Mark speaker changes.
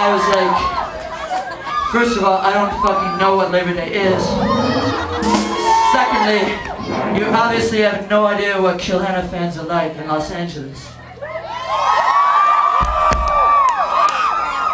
Speaker 1: I was like, first of all, I don't fucking know what Labor Day is. Secondly, you obviously have no idea what Kill Hannah fans are like in Los Angeles.